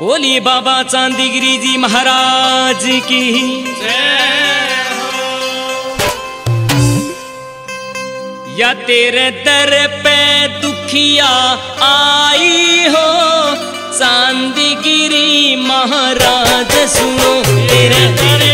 बोली बाबा चांदीगिरी जी महाराज की। या तेरे दर पे दुखिया आई हो, चांदगिरी महाराज सुनो। तेरे दर